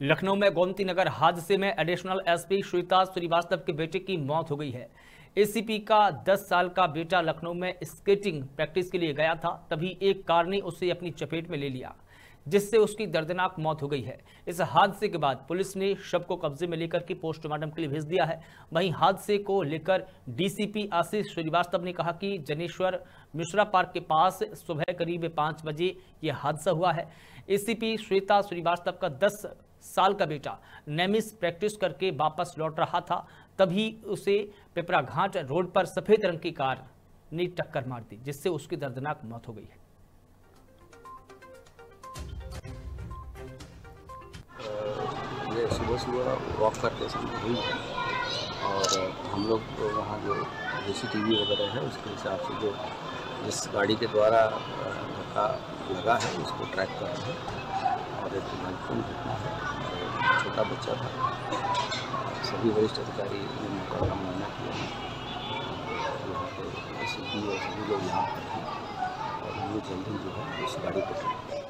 लखनऊ में गोमती नगर हादसे में एडिशनल एसपी श्वेता श्रीवास्तव के बेटे की मौत हो गई है। एसीपी का 10 साल का बेटा लखनऊ में स्केटिंग प्रैक्टिस के लिए गया था, तभी एक कार ने उसे अपनी चपेट में ले लिया, जिससे उसकी दर्दनाक मौत हो गई है। इस हादसे के बाद पुलिस ने शव को कब्जे में लेकर के पोस्टमार्टम के लिए भेज दिया है। वहीं हादसे को लेकर डीसीपी आशीष श्रीवास्तव ने कहा कि जनेश्वर मिश्रा पार्क के पास सुबह करीब पाँच बजे यह हादसा हुआ है। एसीपी श्वेता श्रीवास्तव का दस साल का बेटा नेमिस प्रैक्टिस करके वापस लौट रहा था। तभी उसे पिपरा घाट रोड पर सफ़ेद रंग की कार ने टक्कर मार दी, जिससे उसकी दर्दनाक मौत हो गई है। ये सुबह सुबह वॉक करते समय हुई और हम लोग वहाँ जो सी वगैरह है, उसके हिसाब से जो जिस गाड़ी के द्वारा धक्का लगा है, उसको ट्रैक कर रहे हैं। एक महत्वपूर्ण घटना है छोटा बच्चा था। सभी वरिष्ठ अधिकारी ने मौका का मुआयना किया। यहाँ पे सी और सभी लोग यहाँ पर हैं। और हम लोग जल्दी जो है उस गाड़ी को